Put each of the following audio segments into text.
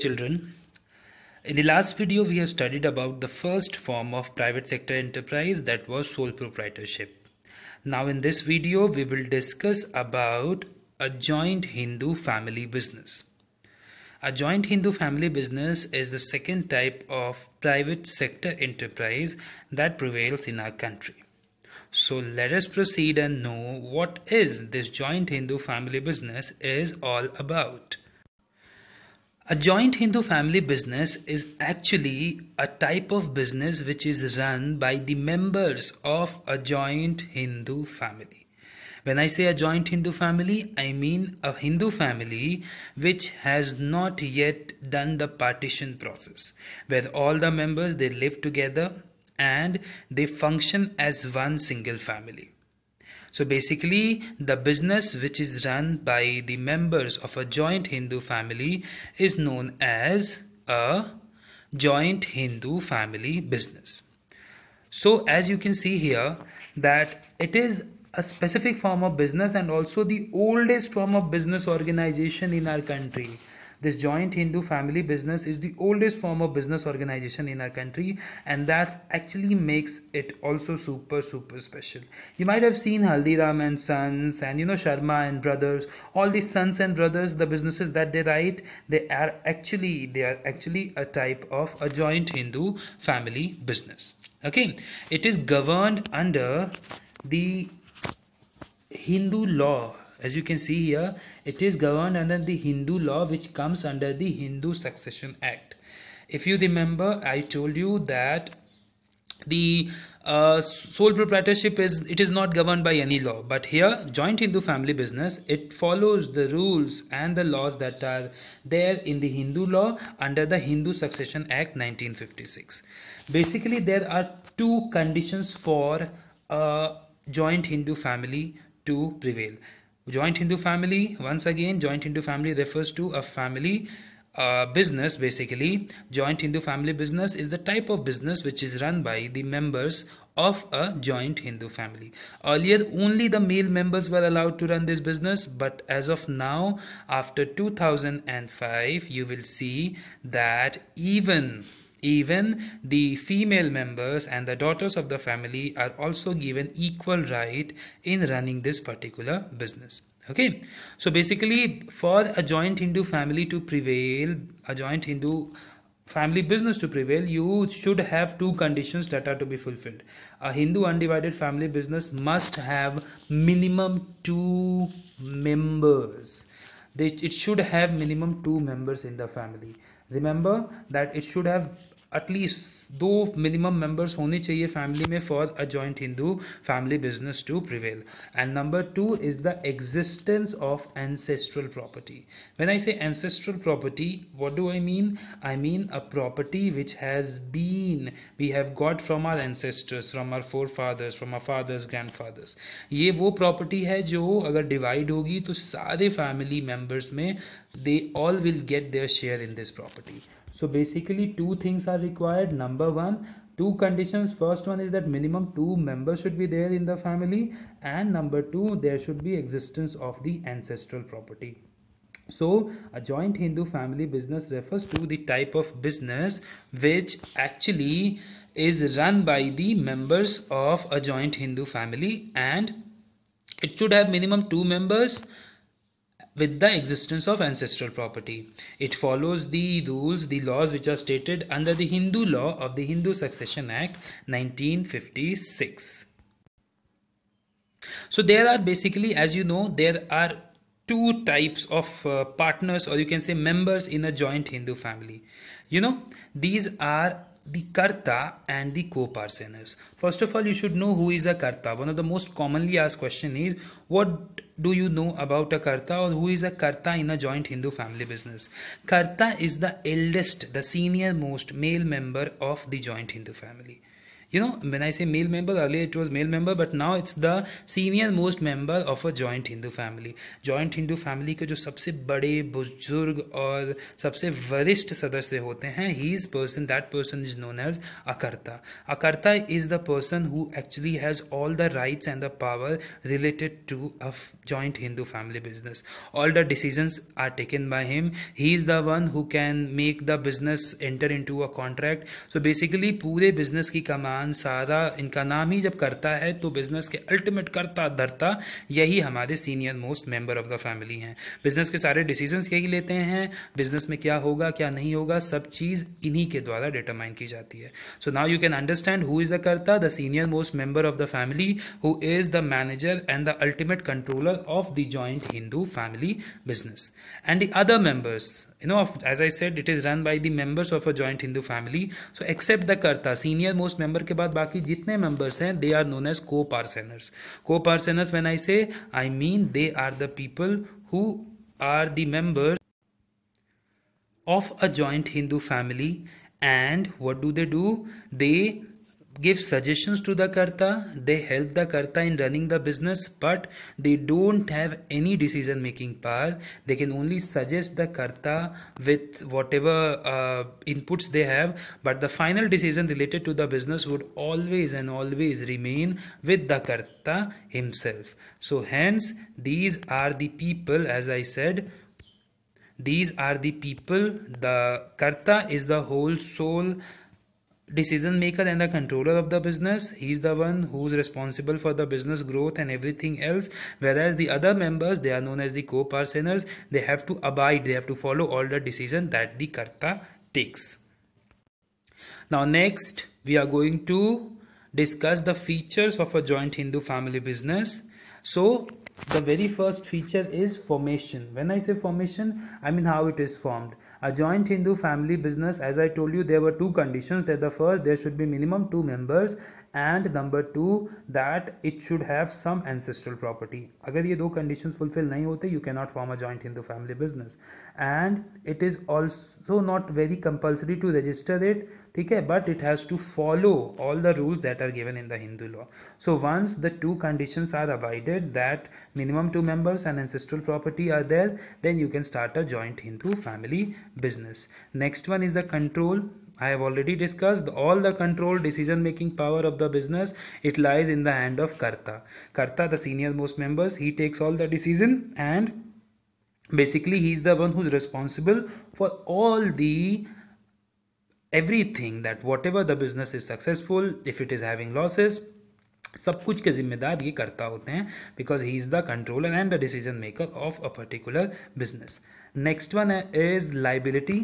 children. In the last video, we have studied about the first form of private sector enterprise that was sole proprietorship. Now in this video, we will discuss about a joint Hindu family business. A joint Hindu family business is the second type of private sector enterprise that prevails in our country. So let us proceed and know what is this joint Hindu family business is all about. A joint Hindu family business is actually a type of business which is run by the members of a joint Hindu family. When I say a joint Hindu family, I mean a Hindu family which has not yet done the partition process, where all the members they live together and they function as one single family. So basically, the business which is run by the members of a joint Hindu family is known as a joint Hindu family business. So as you can see here that it is a specific form of business and also the oldest form of business organization in our country this joint Hindu family business is the oldest form of business organization in our country and that actually makes it also super super special. You might have seen Haldiram and Sons and you know Sharma and Brothers. All these Sons and Brothers, the businesses that they write, they are actually they are actually a type of a joint Hindu family business. Okay, it is governed under the Hindu law as you can see here it is governed under the Hindu law which comes under the Hindu Succession Act. If you remember I told you that the uh, sole proprietorship is it is not governed by any law. But here joint hindu family business it follows the rules and the laws that are there in the hindu law under the hindu succession act 1956 basically there are two conditions for a joint hindu family to prevail joint hindu family once again joint hindu family refers to a family uh, business basically. Joint hindu family business is the type of business which is run by the members of a joint hindu family. Earlier only the male members were allowed to run this business but as of now after 2005 you will see that even even the female members and the daughters of the family are also given equal right in running this particular business. Okay? So basically for a joint hindu family to prevail a joint hindu family business to prevail you should have two conditions that are to be fulfilled. A hindu undivided family business must have minimum two members. They, it should have minimum two members in the family. Remember that it should have at least दो minimum members होने चाहिए family में for a joint Hindu family business to prevail and number two is the existence of ancestral property when I say ancestral property what do I mean I mean a property which has been we have got from our ancestors from our forefathers from our fathers grandfathers ये वो property है जो अगर divide होगी तो सारे family members में they all will get their share in this property so basically two things are required. Number one two conditions. First one is that minimum two members should be there in the family. And number two there should be existence of the ancestral property. So a joint hindu family business refers to the type of business which actually is run by the members of a joint hindu family. And it should have minimum two members with the existence of ancestral property. It follows the rules, the laws which are stated under the Hindu law of the Hindu Succession Act 1956. So there are basically, as you know, there are two types of uh, partners or you can say members in a joint Hindu family. You know, these are the karta and the co-parceners. First of all, you should know who is a karta. One of the most commonly asked question is, what do you know about a karta or who is a karta in a joint Hindu family business? Karta is the eldest, the senior most male member of the joint Hindu family. You know when i say male member earlier it was male member but now it's the senior most member of a joint hindu family joint hindu family के जो सबसे बड़े बुज़ुर्ग और सबसे वरिष्ठ सदस्य होते हैं he is person that person is known as अकर्ता अकर्ता is the person who actually has all the rights and the power related to a joint Hindu family business. All the decisions are taken by him. He is the one who can make the business enter into a contract. So basically पूरे business की कमान इंसान सारा इनका नाम ही जब करता है तो बिज़नेस के अल्टीमेट करता, धरता, यही हमारे senior most member of the family हैं। बिज़नेस के सारे डिसीजंस यही लेते हैं बिज़नेस में क्या होगा, क्या नहीं होगा, सब चीज़ इन्हीं के द्वारा डिटरमाइन की जाती है। So now you can understand who is the karta the senior most member of the family who is the manager and the ultimate controller of the joint Hindu family business and the other members you know as i said it is run by the members of a joint hindu family so except the karta senior most member के बाद बाकी जितने members हैं they are known as co-parceners co-parceners when i say i mean they are the people who are the members of a joint hindu family and what do they do they give suggestions to the karta. They help the karta in running the business but they don't have any decision making power. They can only suggest the karta with whatever uh, inputs they have but the final decision related to the business would always and always remain with the karta himself. So hence these are the people as i said these are the people. The karta is the whole sole decision maker and the controller of the business. He's the one who's responsible for the business growth and everything else. Whereas the other members they are known as the co-parceners they have to abide they have to follow all the decision that the karta takes. Now next we are going to discuss the features of a joint hindu family business. So the very first feature is formation. When i say formation i mean how it is formed a joint hindu family business as i told you there were two conditions that the first there should be minimum two members and number two that it should have some ancestral property agar ye do conditions fulfill nahi hote you cannot form a joint hindu family business and it is also not very compulsory to register it ठीक है but it has to follow all the rules that are given in the Hindu law so once the two conditions are avoided that minimum two members and ancestral property are there then you can start a joint hindu family business next one is the control I have already discussed all the control decision making power of the business it lies in the hand of Karta. Karta the senior most members he takes all the decision and basically he is the one who's responsible for all the everything that whatever the business is successful if it is having losses सब कुछ के जिम्मेदार ये करता होते हैं because he is the controller and the decision maker of a particular business next one is liability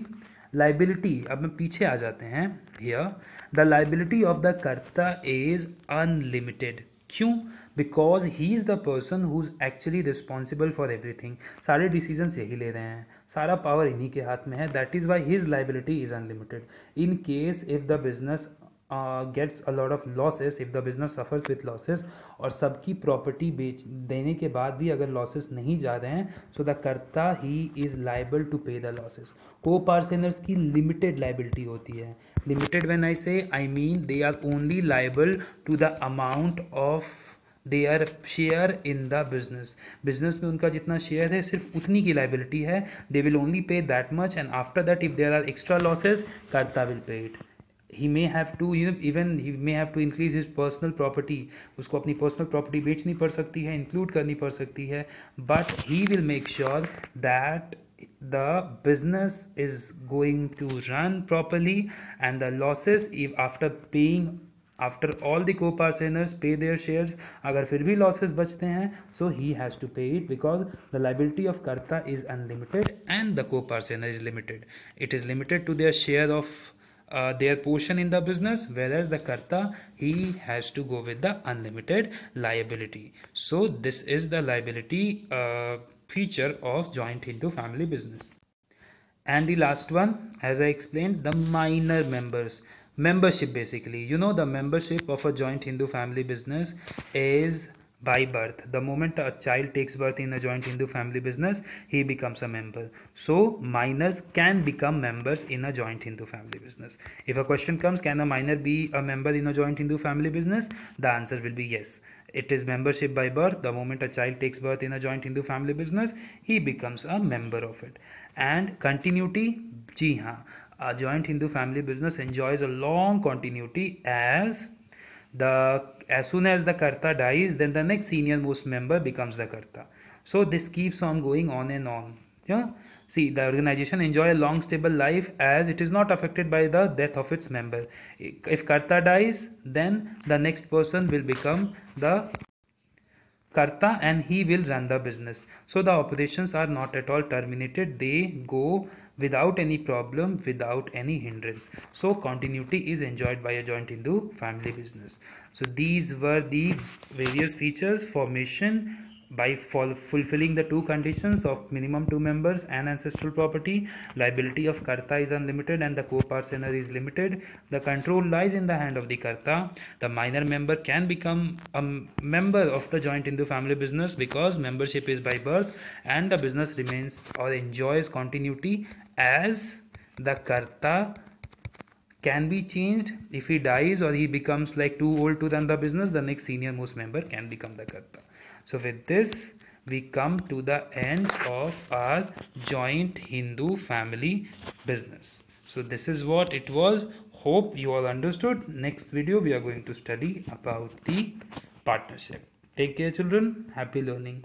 liability अब हम पीछे आ जाते हैं here the liability of the karta is unlimited क्यों? Because he is the person who is actually responsible for everything सारे decision यही ले रहे हैं। सारा पावर इन्हीं के हाथ में है। That is why his liability is unlimited in case if the business gets a lot of losses if the business suffers with losses और सबकी प्रॉपर्टी बेच, देने के बाद भी अगर लॉसेस नहीं जा रहे हैं so the karta he is liable to pay the losses को पार्सनर्स की लिमिटेड लाइबिलिटी होती है। Limited when I say I mean they are only liable to the amount of they are share in the business business में उनका जितना share है, सिर्फ़ उतनी की लाइबिलिटी है। They will only pay that much and after that if there are extra losses karta will pay it he may have to you even he may have to increase his personal property उसको अपनी personal property बेचनी पड़ सकती है include करनी पड़ सकती है but he will make sure that the business is going to run properly and the losses if after paying after all the को पार्सनर्स पे देयर शेयर्स अगर फिर भी लॉसेस बचते हैं सो ही हैज़ टू पे it because the liability of कर्ता is unlimited and the को partner is limited it is limited to their share of uh, their portion in the business whereas the karta he has to go with the unlimited liability. So this is the liability uh, feature of joint hindu family business. And the last one as i explained the minor members. Membership basically. You know the membership of a joint hindu family business is by birth. The moment a child takes birth in a joint hindu family business he becomes a member. So minors can become members in a joint hindu family business. If a question comes can a minor be a member in a joint hindu family business? The answer will be yes. It is membership by birth. The moment a child takes birth in a joint hindu family business he becomes a member of it. And continuity ji ha a joint hindu family business enjoys a long continuity as the as soon as the karta dies then the next senior most member becomes the karta. So this keeps on going on and on. Yeah? See the organization enjoy a long stable life as it is not affected by the death of its member. If karta dies then the next person will become the karta and he will run the business. So the operations are not at all terminated. They go without any problem without any hindrance. So continuity is enjoyed by a joint hindu family business. So these were the various features formation by fulfilling the two conditions of minimum two members and ancestral property. Liability of karta is unlimited and the co-parcener is limited. The control lies in the hand of the karta. The minor member can become a member of the joint hindu family business because membership is by birth and the business remains or enjoys continuity as the karta can be changed if he dies or he becomes like too old to run the business the next senior most member can become the karta so with this we come to the end of our joint Hindu family business. So this is what it was. Hope you all understood. Next video we are going to study about the partnership. Take care children. Happy learning.